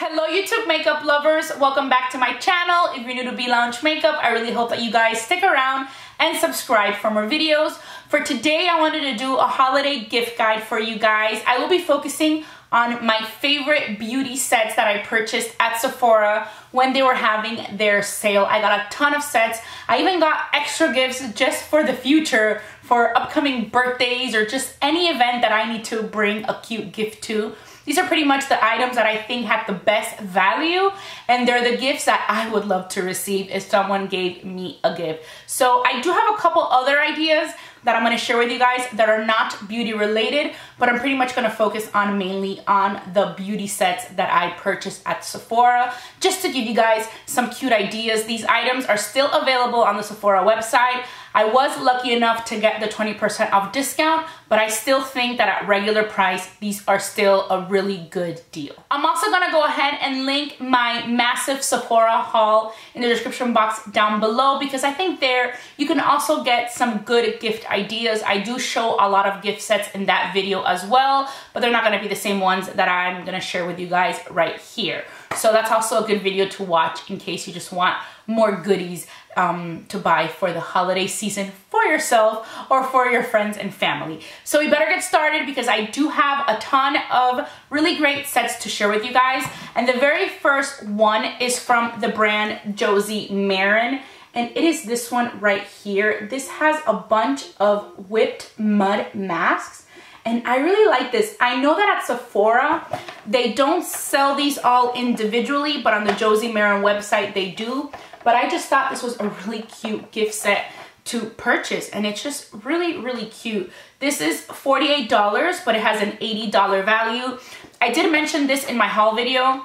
Hello YouTube makeup lovers, welcome back to my channel. If you're new to B Lounge Makeup, I really hope that you guys stick around and subscribe for more videos. For today, I wanted to do a holiday gift guide for you guys. I will be focusing on my favorite beauty sets that I purchased at Sephora when they were having their sale. I got a ton of sets. I even got extra gifts just for the future for upcoming birthdays or just any event that I need to bring a cute gift to. These are pretty much the items that I think had the best value and they're the gifts that I would love to receive if someone gave me a gift. So I do have a couple other ideas that I'm gonna share with you guys that are not beauty related, but I'm pretty much gonna focus on mainly on the beauty sets that I purchased at Sephora, just to give you guys some cute ideas. These items are still available on the Sephora website. I was lucky enough to get the 20% off discount, but I still think that at regular price, these are still a really good deal. I'm also gonna go ahead and link my massive Sephora haul in the description box down below because I think there you can also get some good gift ideas. I do show a lot of gift sets in that video as well, but they're not gonna be the same ones that I'm gonna share with you guys right here. So that's also a good video to watch in case you just want more goodies um, to buy for the holiday season for yourself or for your friends and family. So we better get started because I do have a ton of really great sets to share with you guys. And the very first one is from the brand Josie Maran and it is this one right here. This has a bunch of whipped mud masks and I really like this. I know that at Sephora, they don't sell these all individually, but on the Josie Maran website, they do. But I just thought this was a really cute gift set to purchase and it's just really really cute. This is $48 but it has an $80 value. I did mention this in my haul video.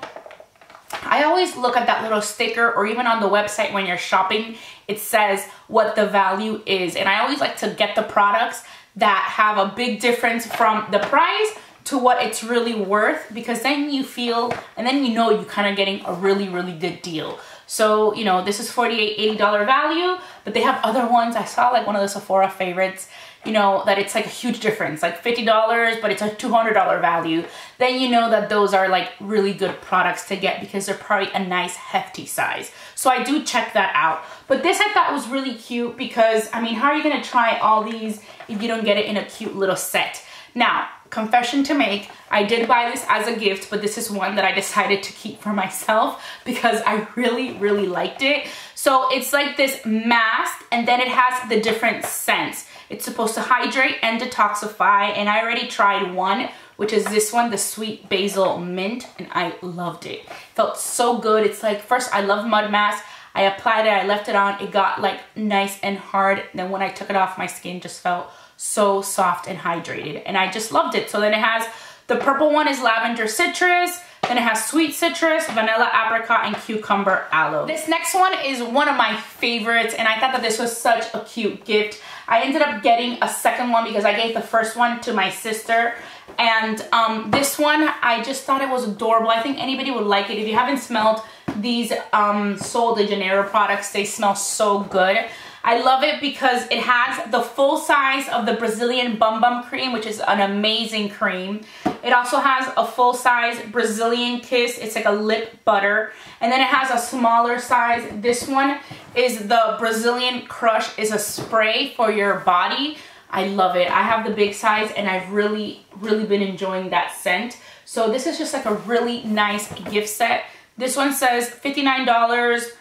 I always look at that little sticker or even on the website when you're shopping it says what the value is and I always like to get the products that have a big difference from the price to what it's really worth because then you feel and then you know you're kind of getting a really really good deal so you know this is 48 80 dollar value but they have other ones. I saw like one of the sephora favorites you know that it's like a huge difference like 50 dollars but it's a 200 dollar value. Then you know that those are like really good products to get because they're probably a nice hefty size. So i do check that out. But this i thought was really cute because i mean how are you to try all these if you don't get it in a cute little set? Now confession to make, I did buy this as a gift, but this is one that I decided to keep for myself because I really, really liked it. So it's like this mask and then it has the different scents. It's supposed to hydrate and detoxify and I already tried one which is this one, the Sweet Basil Mint, and I loved it. Felt so good. It's like, first, I love mud mask. I applied it, I left it on, it got like nice and hard. Then when I took it off, my skin just felt so soft and hydrated and I just loved it. So then it has, the purple one is lavender citrus, then it has sweet citrus, vanilla apricot, and cucumber aloe. This next one is one of my favorites and I thought that this was such a cute gift. I ended up getting a second one because I gave the first one to my sister and um, this one, I just thought it was adorable. I think anybody would like it. If you haven't smelled these um, Sol de Janeiro products, they smell so good. I love it because it has the full size of the Brazilian Bum Bum cream, which is an amazing cream. It also has a full size Brazilian Kiss. It's like a lip butter. And then it has a smaller size. This one is the Brazilian Crush is a spray for your body. I love it. I have the big size and I've really, really been enjoying that scent. So this is just like a really nice gift set. This one says $59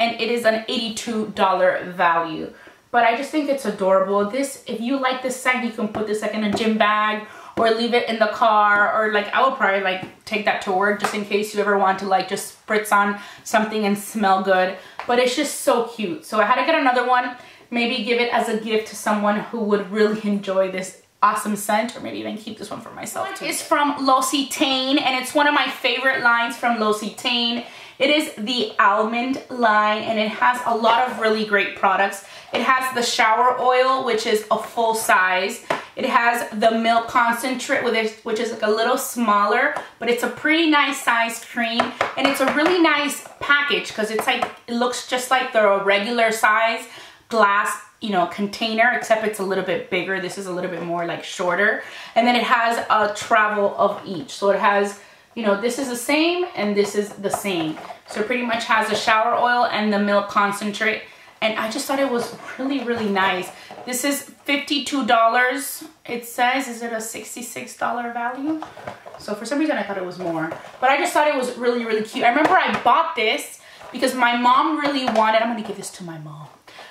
and it is an $82 value. But I just think it's adorable. This, if you like this scent, you can put this like in a gym bag or leave it in the car or like I would probably like take that to work just in case you ever want to like just spritz on something and smell good. But it's just so cute. So I had to get another one, maybe give it as a gift to someone who would really enjoy this awesome scent or maybe even keep this one for myself too. It's from L'Occitane and it's one of my favorite lines from L'Occitane. It is the almond line and it has a lot of really great products. It has the shower oil, which is a full size. It has the milk concentrate, with which is like a little smaller, but it's a pretty nice size cream. And it's a really nice package because it's like, it looks just like the regular size glass you know, container, except it's a little bit bigger. This is a little bit more like shorter. And then it has a travel of each. So it has you know, this is the same and this is the same. So pretty much has the shower oil and the milk concentrate. And I just thought it was really, really nice. This is $52. It says, is it a $66 value? So for some reason I thought it was more. But I just thought it was really, really cute. I remember I bought this because my mom really wanted, I'm gonna give this to my mom.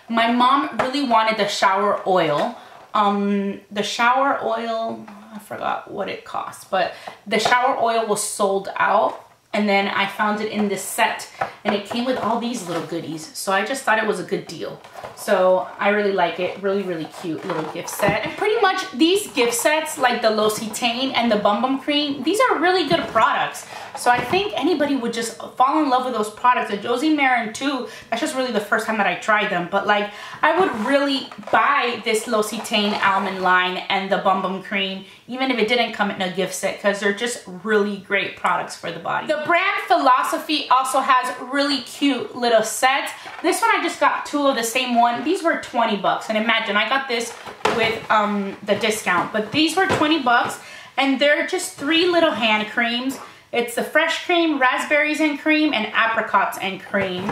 My mom really wanted the shower oil. Um, the shower oil, forgot what it cost, but the shower oil was sold out and then I found it in this set and it came with all these little goodies. So I just thought it was a good deal. So I really like it. Really, really cute little gift set. And pretty much these gift sets like the L'Occitane and the Bum Bum Cream, these are really good products. So I think anybody would just fall in love with those products. The Josie Maran too, that's just really the first time that I tried them. But like, I would really buy this L'Occitane almond line and the Bum Bum Cream, even if it didn't come in a gift set, because they're just really great products for the body. The brand Philosophy also has really cute little sets. This one I just got two of the same one. These were 20 bucks. And imagine, I got this with um, the discount, but these were 20 bucks and they're just three little hand creams. It's the fresh cream, raspberries and cream, and apricots and cream.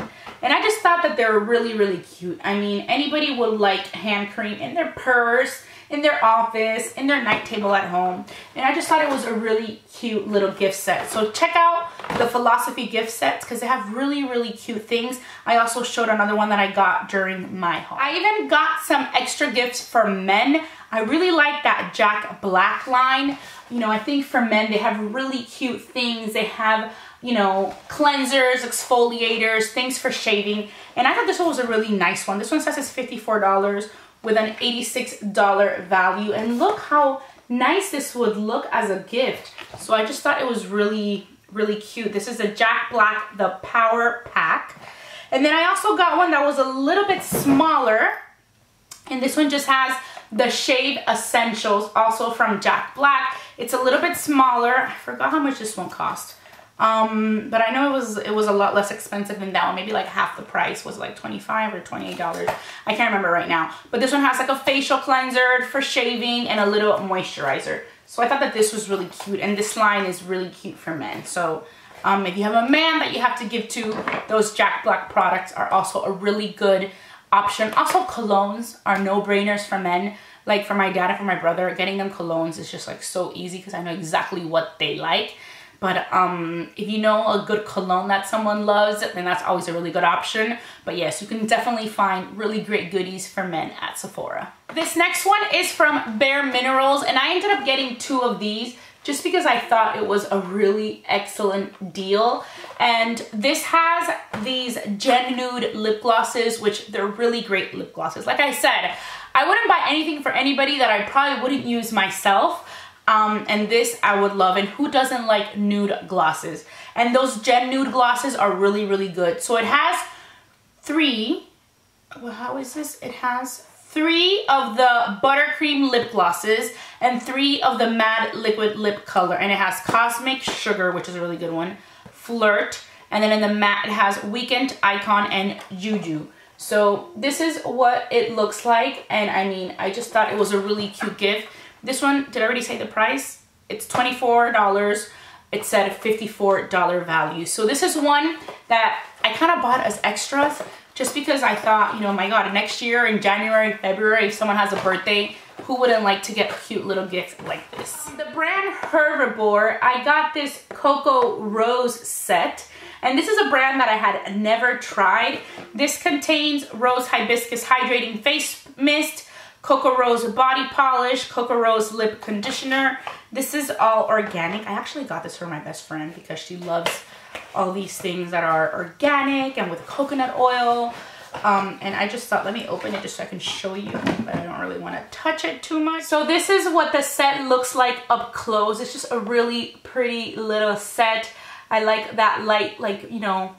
And I just thought that they were really, really cute. I mean, anybody would like hand cream in their purse, in their office, in their night table at home. And I just thought it was a really cute little gift set. So check out the Philosophy gift sets because they have really, really cute things. I also showed another one that I got during my haul. I even got some extra gifts for men. I really like that Jack Black line. You know, I think for men, they have really cute things. They have, you know, cleansers, exfoliators, things for shaving. And I thought this one was a really nice one. This one says it's $54 with an $86 value. And look how nice this would look as a gift. So I just thought it was really, really cute. This is a Jack Black, the Power Pack. And then I also got one that was a little bit smaller. And this one just has the Shave Essentials, also from Jack Black. It's a little bit smaller. I forgot how much this one cost. Um, but I know it was it was a lot less expensive than that one. Maybe like half the price was like 25 or $28. I can't remember right now. But this one has like a facial cleanser for shaving and a little moisturizer. So I thought that this was really cute. And this line is really cute for men. So um, if you have a man that you have to give to, those Jack Black products are also a really good option. Also, colognes are no-brainers for men. Like for my dad and for my brother, getting them colognes is just like so easy because I know exactly what they like. But um, if you know a good cologne that someone loves, then that's always a really good option. But yes, you can definitely find really great goodies for men at Sephora. This next one is from Bare Minerals, and I ended up getting two of these just because I thought it was a really excellent deal. And this has these Gen Nude lip glosses, which they're really great lip glosses. Like I said, I wouldn't buy anything for anybody that I probably wouldn't use myself. Um, and this I would love. And who doesn't like nude glosses? And those Gen Nude glosses are really, really good. So it has three, well, how is this? It has three of the buttercream lip glosses and three of the matte liquid lip color. And it has Cosmic Sugar, which is a really good one, Flirt, and then in the matte it has Weekend, Icon, and Juju. So this is what it looks like. And I mean, I just thought it was a really cute gift. This one, did I already say the price? It's $24. It said $54 value. So this is one that I kind of bought as extras just because I thought, you know, my God, next year in January, February, if someone has a birthday, who wouldn't like to get cute little gifts like this? The brand Herbivore, I got this Coco Rose set. And this is a brand that I had never tried. This contains Rose Hibiscus Hydrating Face Mist, Coco Rose Body Polish, Coco Rose Lip Conditioner. This is all organic. I actually got this for my best friend because she loves all these things that are organic and with coconut oil. Um, and I just thought, let me open it just so I can show you, but I don't really want to touch it too much. So this is what the set looks like up close. It's just a really pretty little set. I like that light, like, you know,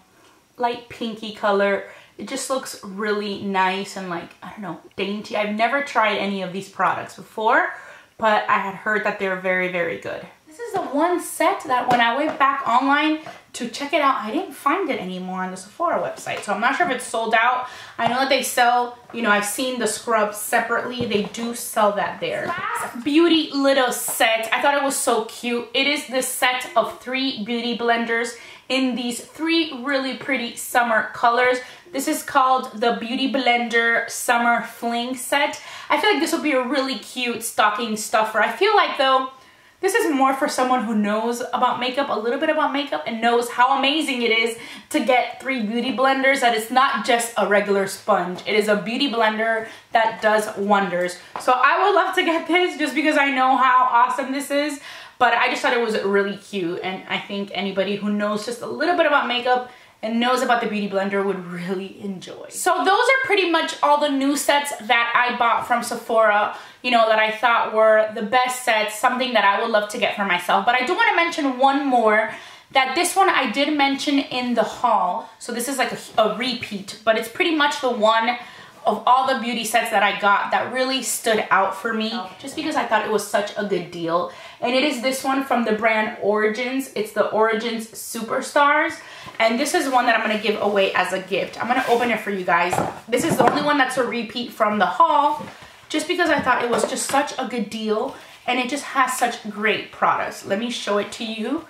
light pinky color. It just looks really nice and like, I don't know, dainty. I've never tried any of these products before, but I had heard that they're very, very good. This is the one set that when I went back online to check it out, I didn't find it anymore on the Sephora website. So I'm not sure if it's sold out. I know that they sell, you know, I've seen the scrub separately. They do sell that there. Last beauty little set. I thought it was so cute. It is this set of three beauty blenders in these three really pretty summer colors. This is called the Beauty Blender Summer Fling Set. I feel like this would be a really cute stocking stuffer. I feel like though, this is more for someone who knows about makeup, a little bit about makeup, and knows how amazing it is to get three beauty blenders that it's not just a regular sponge. It is a beauty blender that does wonders. So I would love to get this just because I know how awesome this is. But I just thought it was really cute and I think anybody who knows just a little bit about makeup and knows about the Beauty Blender would really enjoy. So those are pretty much all the new sets that I bought from Sephora, you know, that I thought were the best sets, something that I would love to get for myself. But I do want to mention one more that this one I did mention in the haul. So this is like a, a repeat, but it's pretty much the one of all the beauty sets that I got that really stood out for me just because I thought it was such a good deal. And it is this one from the brand Origins. It's the Origins Superstars. And this is one that I'm going to give away as a gift. I'm going to open it for you guys. This is the only one that's a repeat from the haul just because I thought it was just such a good deal and it just has such great products. Let me show it to you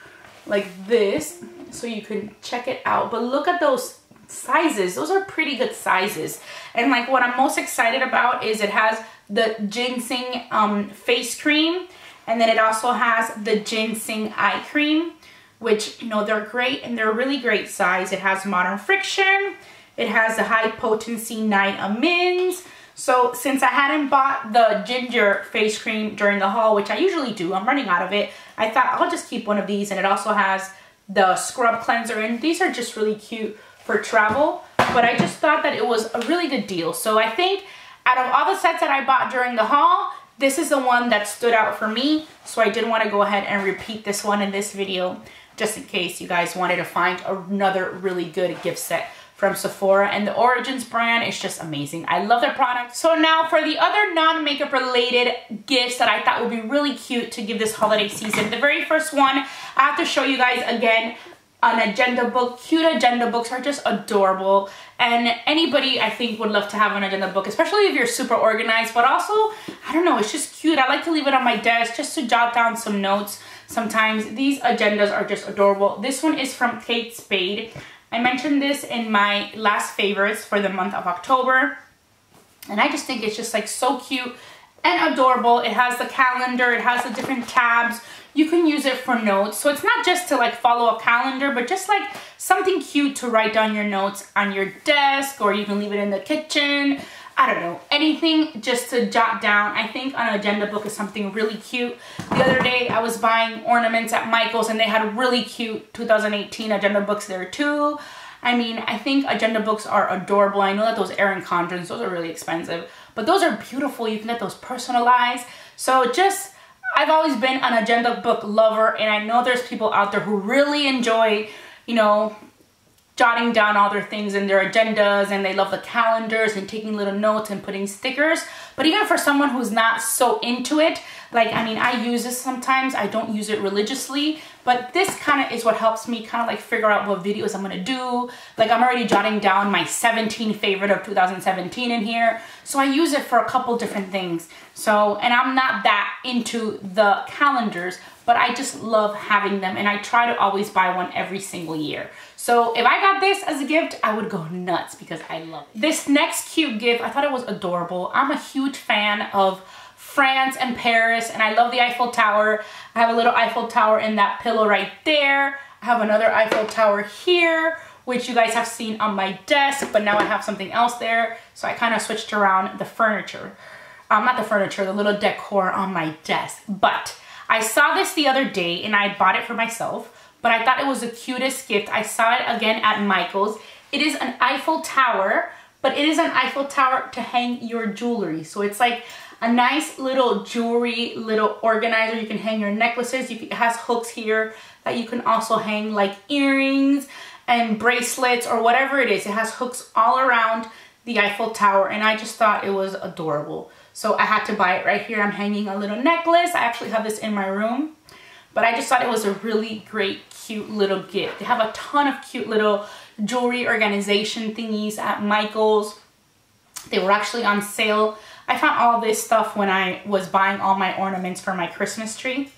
like this so you can check it out. But look at those sizes. Those are pretty good sizes. And like what I'm most excited about is it has the GinZing um, face cream and then it also has the GinZing eye cream which you know they're great and they're really great size. It has modern friction. It has the high potency Night-A-Mins. So since I hadn't bought the GinZing face cream during the haul, which I usually do, I'm running out of it, I thought I'll just keep one of these and it also has the scrub cleanser and these are just really cute for travel. But I just thought that it was a really good deal. So I think out of all the sets that I bought during the haul, this is the one that stood out for me. So I did want to go ahead and repeat this one in this video just in case you guys wanted to find another really good gift set from Sephora and the Origins brand is just amazing. I love their product. So now for the other non-makeup related gifts that I thought would be really cute to give this holiday season. The very first one, I have to show you guys again an agenda book. Cute agenda books are just adorable. And anybody, I think, would love to have an agenda book, especially if you're super organized. But also, I don't know, it's just cute. I like to leave it on my desk just to jot down some notes sometimes. These agendas are just adorable. This one is from Kate Spade. I mentioned this in my last favorites for the month of October. And I just think it's just like so cute and adorable. It has the calendar, it has the different tabs you can use it for notes. So it's not just to like follow a calendar, but just like something cute to write down your notes on your desk or you can leave it in the kitchen. I don't know, anything just to jot down. I think an agenda book is something really cute. The other day I was buying ornaments at Michael's and they had really cute 2018 agenda books there too. I mean, I think agenda books are adorable. I know that those Erin Condrens, those are really expensive, but those are beautiful. You can get those personalized. So just I've always been an agenda book lover and I know there's people out there who really enjoy, you know, jotting down all their things in their agendas and they love the calendars and taking little notes and putting stickers. But even for someone who's not so into it, like, I mean, I use this sometimes. I don't use it religiously, but this kind of is what helps me kind of like figure out what videos I'm gonna do. Like I'm already jotting down my 17 favorite of 2017 in here. So I use it for a couple different things. So, and I'm not that into the calendars, but I just love having them and I try to always buy one every single year. So if I got this as a gift, I would go nuts because I love it. This next cute gift, I thought it was adorable. I'm a huge fan of France and Paris and I love the Eiffel Tower. I have a little Eiffel Tower in that pillow right there. I have another Eiffel Tower here which you guys have seen on my desk, but now I have something else there. So I kind of switched around the furniture. Um, not the furniture, the little decor on my desk. But I saw this the other day and I bought it for myself, but I thought it was the cutest gift. I saw it again at Michael's. It is an Eiffel Tower, but it is an Eiffel Tower to hang your jewelry. So it's like a nice little jewelry, little organizer. You can hang your necklaces. It has hooks here that you can also hang like earrings and bracelets or whatever it is. It has hooks all around the Eiffel Tower and I just thought it was adorable. So I had to buy it right here. I'm hanging a little necklace. I actually have this in my room. but I just thought it was a really great, cute little gift. They have a ton of cute little jewelry organization thingies at Michael's. They were actually on sale. I found all this stuff when I was buying all my ornaments for my Christmas tree.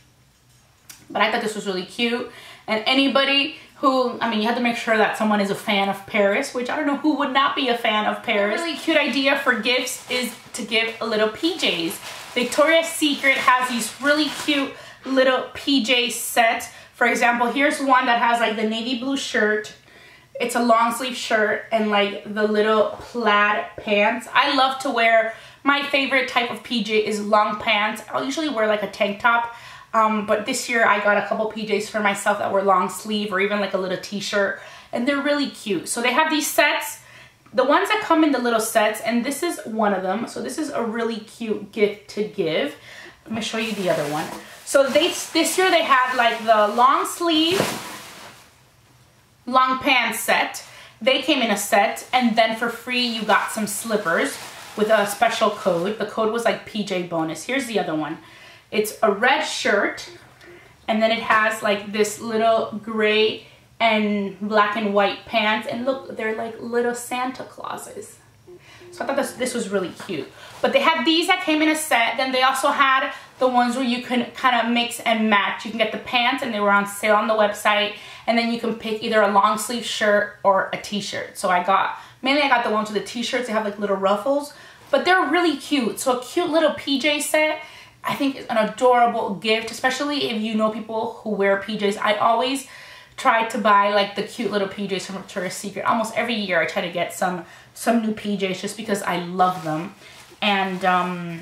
But I thought this was really cute. And anybody who, I mean, you have to make sure that someone is a fan of Paris, which I don't know who would not be a fan of Paris. A really cute idea for gifts is to give a little PJs. Victoria's Secret has these really cute little PJ sets. For example, here's one that has like the navy blue shirt. It's a long sleeve shirt and like the little plaid pants. I love to wear, my favorite type of PJ is long pants. I'll usually wear like a tank top um, but this year I got a couple PJs for myself that were long sleeve or even like a little t-shirt and they're really cute. So they have these sets, the ones that come in the little sets and this is one of them. So this is a really cute gift to give. Let me show you the other one. So they this year they had like the long sleeve, long pants set. They came in a set and then for free you got some slippers with a special code. The code was like PJ bonus. Here's the other one. It's a red shirt and then it has like this little gray and black and white pants and look they're like little Santa Clauses. So I thought this, this was really cute. But they had these that came in a set. Then they also had the ones where you can kind of mix and match. You can get the pants and they were on sale on the website. And then you can pick either a long sleeve shirt or a t-shirt. So I got, mainly I got the ones with the t-shirts. They have like little ruffles. But they're really cute. So a cute little PJ set I think is an adorable gift, especially if you know people who wear PJs. I always try to buy like the cute little PJs from Victoria's Secret. Almost every year I try to get some some new PJs just because I love them. And um,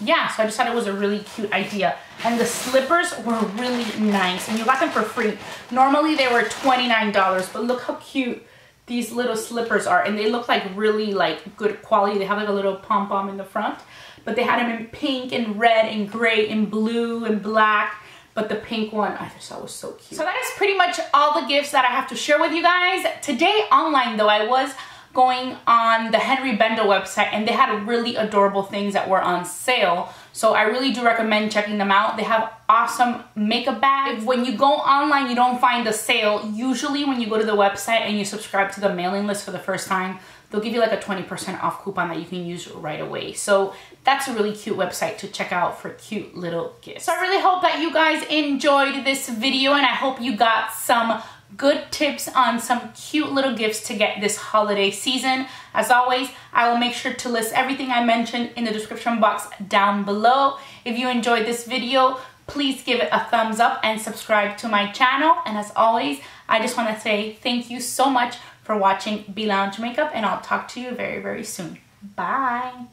yeah, so I just thought it was a really cute idea. And the slippers were really nice and you got them for free. Normally they were $29, but look how cute these little slippers are. And they look like really like good quality. They have like a little pom-pom in the front but they had them in pink and red and gray and blue and black but the pink one I just thought was so cute. So that is pretty much all the gifts that I have to share with you guys. Today online though, I was going on the Henri Bendel website and they had really adorable things that were on sale. So I really do recommend checking them out. They have awesome makeup bags. If when you go online, you don't find a sale. Usually when you go to the website and you subscribe to the mailing list for the first time, they'll give you like a 20% off coupon that you can use right away. So that's a really cute website to check out for cute little gifts. So I really hope that you guys enjoyed this video and I hope you got some good tips on some cute little gifts to get this holiday season. As always, I will make sure to list everything I mentioned in the description box down below. If you enjoyed this video, please give it a thumbs up and subscribe to my channel. And as always, I just want to say thank you so much for watching B Lounge Makeup and I'll talk to you very, very soon. Bye.